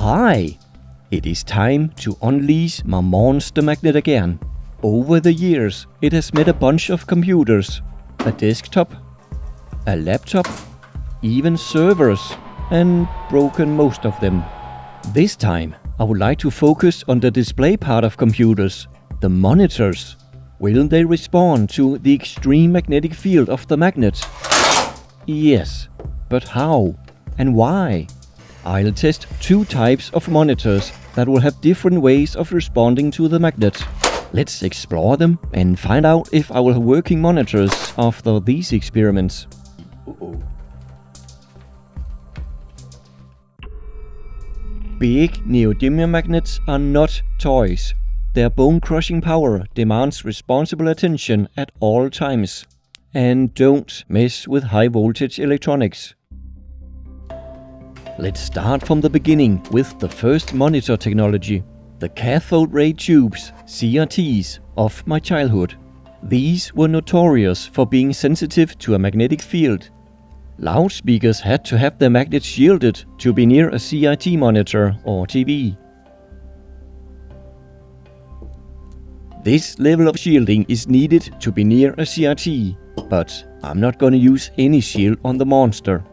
Hi! It is time to unleash my monster magnet again. Over the years, it has met a bunch of computers, a desktop, a laptop, even servers, and broken most of them. This time, I would like to focus on the display part of computers, the monitors. Will they respond to the extreme magnetic field of the magnet? Yes, but how and why? I'll test two types of monitors that will have different ways of responding to the magnet. Let's explore them and find out if I will have working monitors after these experiments. Uh-oh. Big neodymium magnets are not toys. Their bone-crushing power demands responsible attention at all times. And don't mess with high-voltage electronics. Let's start from the beginning with the first monitor technology, the cathode ray tubes, CRTs, of my childhood. These were notorious for being sensitive to a magnetic field. Loudspeakers had to have their magnets shielded to be near a CRT monitor or TV. This level of shielding is needed to be near a CRT, but I'm not gonna use any shield on the monster.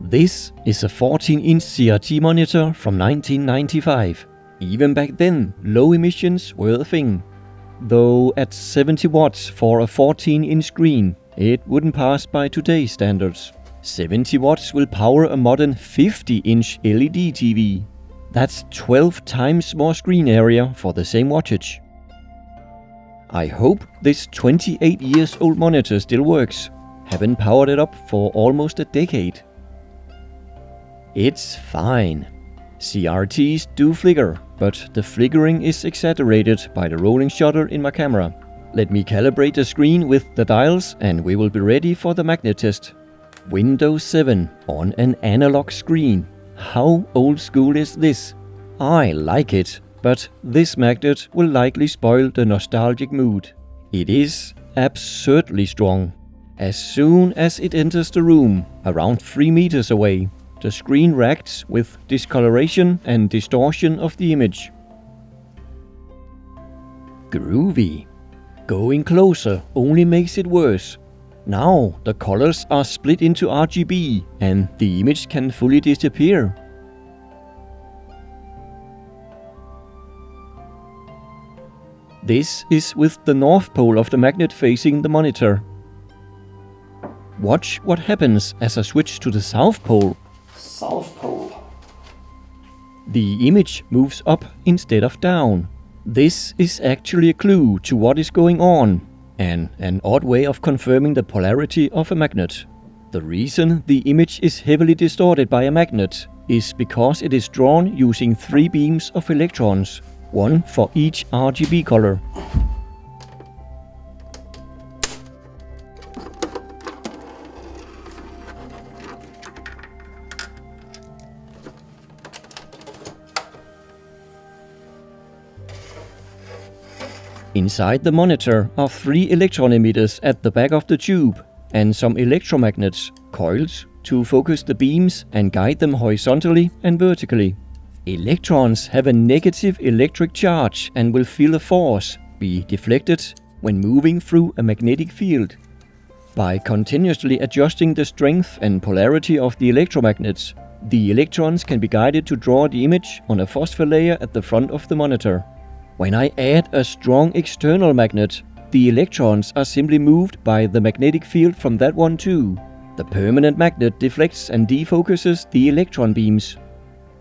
This is a 14-inch CRT monitor from 1995. Even back then, low emissions were a thing. Though at 70 watts for a 14-inch screen, it wouldn't pass by today's standards. 70 watts will power a modern 50-inch LED TV. That's 12 times more screen area for the same wattage. I hope this 28 years old monitor still works. Haven't powered it up for almost a decade. It's fine. CRTs do flicker, but the flickering is exaggerated by the rolling shutter in my camera. Let me calibrate the screen with the dials and we will be ready for the magnet test. Windows 7 on an analog screen. How old school is this? I like it, but this magnet will likely spoil the nostalgic mood. It is absurdly strong. As soon as it enters the room, around 3 meters away, the screen reacts with discoloration and distortion of the image. Groovy. Going closer only makes it worse. Now the colors are split into RGB and the image can fully disappear. This is with the north pole of the magnet facing the monitor. Watch what happens as I switch to the south pole. South Pole. The image moves up instead of down. This is actually a clue to what is going on, and an odd way of confirming the polarity of a magnet. The reason the image is heavily distorted by a magnet is because it is drawn using three beams of electrons, one for each RGB color. Inside the monitor are three electron emitters at the back of the tube and some electromagnets, coils, to focus the beams and guide them horizontally and vertically. Electrons have a negative electric charge and will feel a force, be deflected, when moving through a magnetic field. By continuously adjusting the strength and polarity of the electromagnets, the electrons can be guided to draw the image on a phosphor layer at the front of the monitor. When I add a strong external magnet, the electrons are simply moved by the magnetic field from that one too. The permanent magnet deflects and defocuses the electron beams.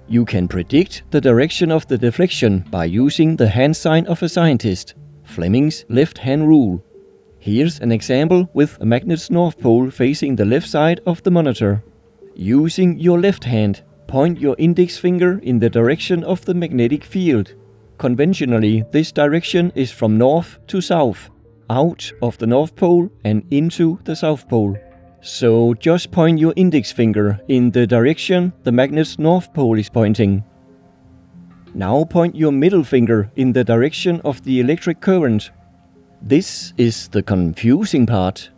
You can predict the direction of the deflection by using the hand sign of a scientist, Fleming's left hand rule. Here's an example with a magnet's north pole facing the left side of the monitor. Using your left hand, point your index finger in the direction of the magnetic field. Conventionally, this direction is from north to south, out of the North Pole and into the South Pole. So just point your index finger in the direction the magnet's North Pole is pointing. Now point your middle finger in the direction of the electric current. This is the confusing part.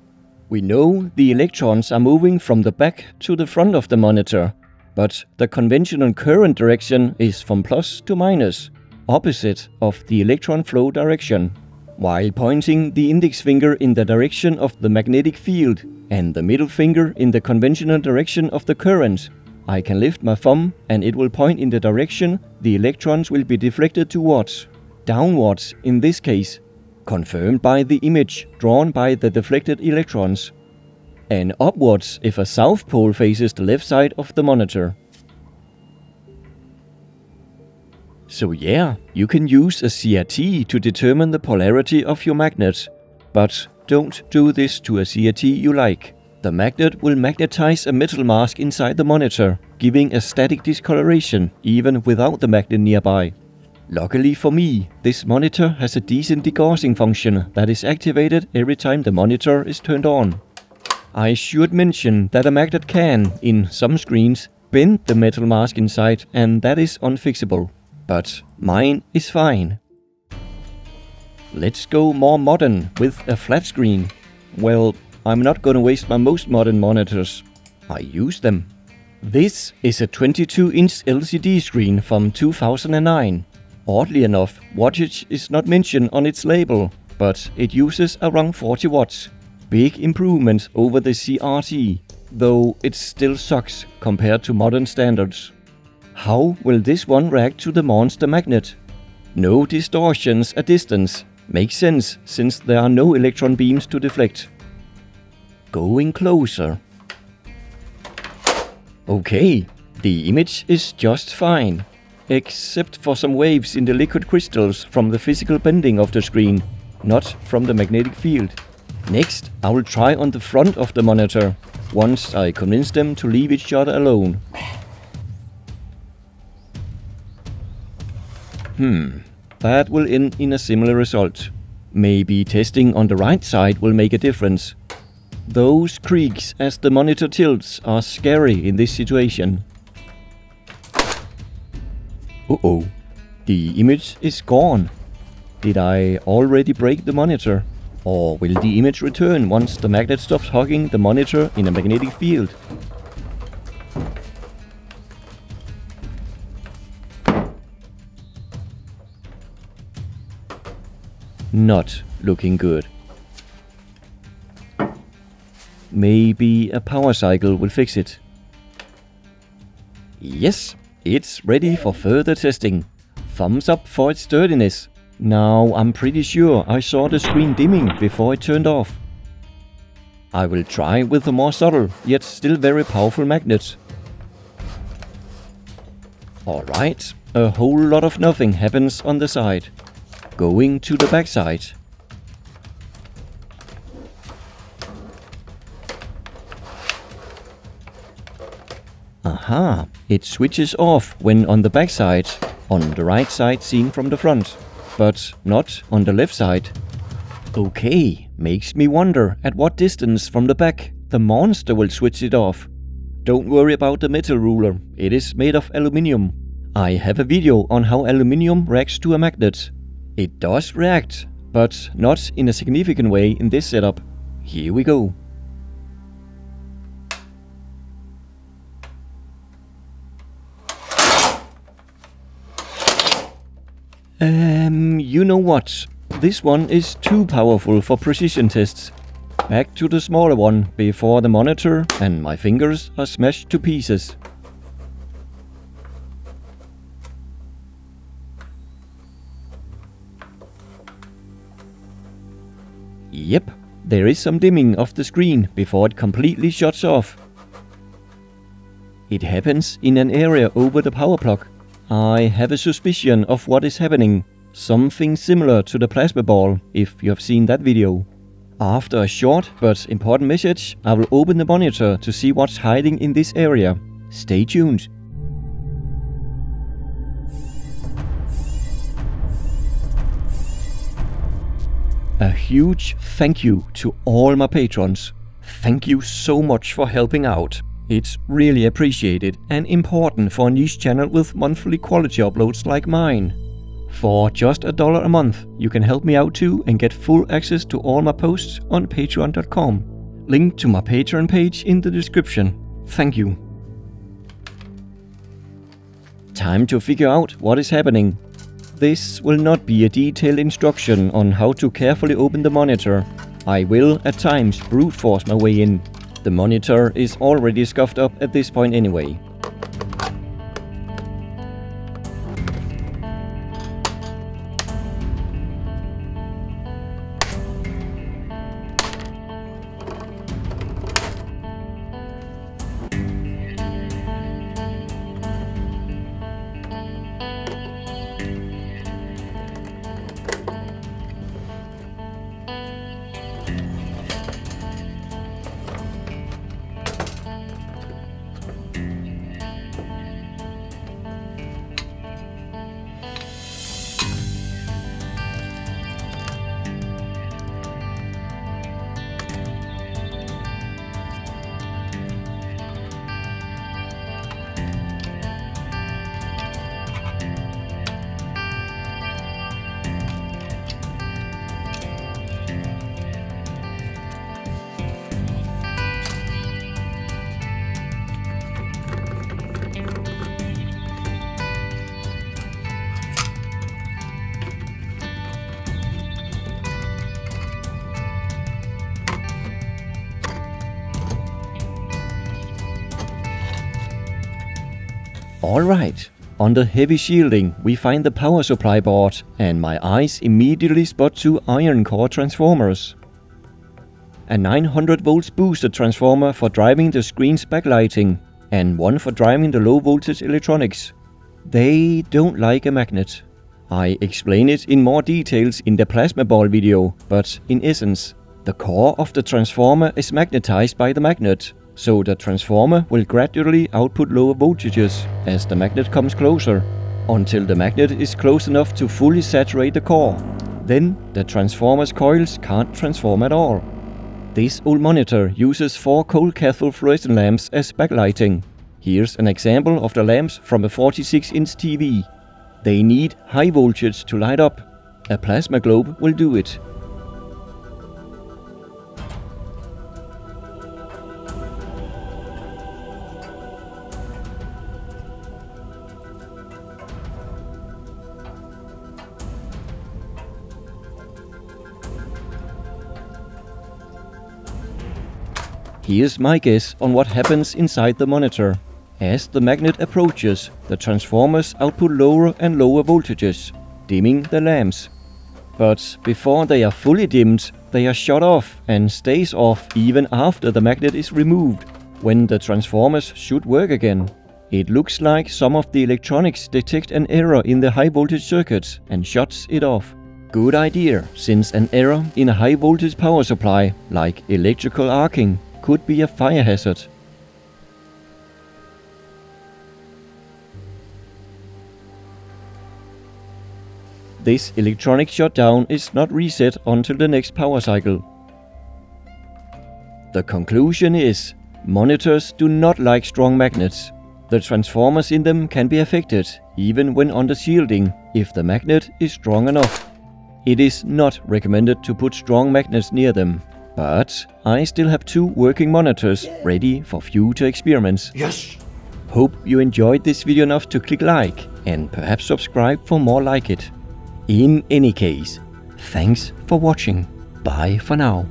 We know the electrons are moving from the back to the front of the monitor, but the conventional current direction is from plus to minus, opposite of the electron flow direction, while pointing the index finger in the direction of the magnetic field and the middle finger in the conventional direction of the current. I can lift my thumb and it will point in the direction the electrons will be deflected towards, downwards in this case, confirmed by the image drawn by the deflected electrons, and upwards if a south pole faces the left side of the monitor. So yeah, you can use a CRT to determine the polarity of your magnet, but don't do this to a CRT you like. The magnet will magnetize a metal mask inside the monitor, giving a static discoloration even without the magnet nearby. Luckily for me, this monitor has a decent degaussing function that is activated every time the monitor is turned on. I should mention that a magnet can, in some screens, bend the metal mask inside and that is unfixable. But mine is fine. Let's go more modern with a flat screen. Well, I'm not gonna waste my most modern monitors. I use them. This is a 22-inch LCD screen from 2009. Oddly enough, wattage is not mentioned on its label, but it uses around 40 watts. Big improvement over the CRT, though it still sucks compared to modern standards. How will this one react to the monster magnet? No distortions at distance. Makes sense, since there are no electron beams to deflect. Going closer. Okay, the image is just fine except for some waves in the liquid crystals from the physical bending of the screen, not from the magnetic field. Next, I will try on the front of the monitor, once I convince them to leave each other alone. Hmm, that will end in a similar result. Maybe testing on the right side will make a difference. Those creaks as the monitor tilts are scary in this situation. Uh-oh. The image is gone. Did I already break the monitor? Or will the image return once the magnet stops hugging the monitor in a magnetic field? Not looking good. Maybe a power cycle will fix it. Yes, it's ready for further testing. Thumbs up for its sturdiness. Now I'm pretty sure I saw the screen dimming before it turned off. I will try with a more subtle, yet still very powerful magnet. Alright, a whole lot of nothing happens on the side. Going to the backside. Aha, it switches off when on the backside, on the right side seen from the front, but not on the left side. Okay, makes me wonder at what distance from the back the monster will switch it off. Don't worry about the metal ruler, it is made of aluminium. I have a video on how aluminium reacts to a magnet. It does react, but not in a significant way in this setup. Here we go. Um, you know what? This one is too powerful for precision tests. Back to the smaller one before the monitor and my fingers are smashed to pieces. Yep, there is some dimming of the screen before it completely shuts off. It happens in an area over the power plug I have a suspicion of what is happening. Something similar to the plasma ball, if you have seen that video. After a short but important message, I will open the monitor to see what's hiding in this area. Stay tuned. A huge thank you to all my patrons. Thank you so much for helping out. It's really appreciated and important for a niche channel with monthly quality uploads like mine. For just a dollar a month, you can help me out too and get full access to all my posts on patreon.com. Link to my Patreon page in the description. Thank you. Time to figure out what is happening. This will not be a detailed instruction on how to carefully open the monitor. I will, at times, brute force my way in. The monitor is already scuffed up at this point anyway. Alright, under heavy shielding we find the power supply board and my eyes immediately spot two iron core transformers. A 900 volts booster transformer for driving the screen's backlighting and one for driving the low voltage electronics. They don't like a magnet. I explain it in more details in the plasma ball video, but in essence, the core of the transformer is magnetized by the magnet, so the transformer will gradually output lower voltages as the magnet comes closer, until the magnet is close enough to fully saturate the core. Then the transformer's coils can't transform at all. This old monitor uses four cold cathode fluorescent lamps as backlighting. Here's an example of the lamps from a 46-inch TV. They need high voltage to light up. A plasma globe will do it. Here's my guess on what happens inside the monitor. As the magnet approaches, the transformers output lower and lower voltages, dimming the lamps. But before they are fully dimmed, they are shut off and stays off even after the magnet is removed, when the transformers should work again. It looks like some of the electronics detect an error in the high voltage circuits and shuts it off. Good idea, since an error in a high voltage power supply, like electrical arcing, could be a fire hazard. This electronic shutdown is not reset until the next power cycle. The conclusion is, monitors do not like strong magnets. The transformers in them can be affected, even when under shielding, if the magnet is strong enough. It is not recommended to put strong magnets near them. But I still have two working monitors ready for future experiments. Yes! Hope you enjoyed this video enough to click like and perhaps subscribe for more like it. In any case, thanks for watching. Bye for now.